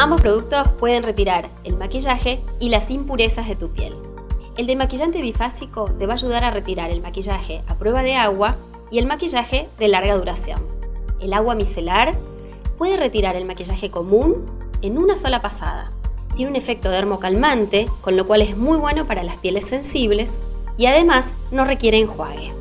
Ambos productos pueden retirar el maquillaje y las impurezas de tu piel. El demaquillante bifásico te va a ayudar a retirar el maquillaje a prueba de agua y el maquillaje de larga duración. El agua micelar puede retirar el maquillaje común en una sola pasada. Tiene un efecto dermocalmante, con lo cual es muy bueno para las pieles sensibles y además no requiere enjuague.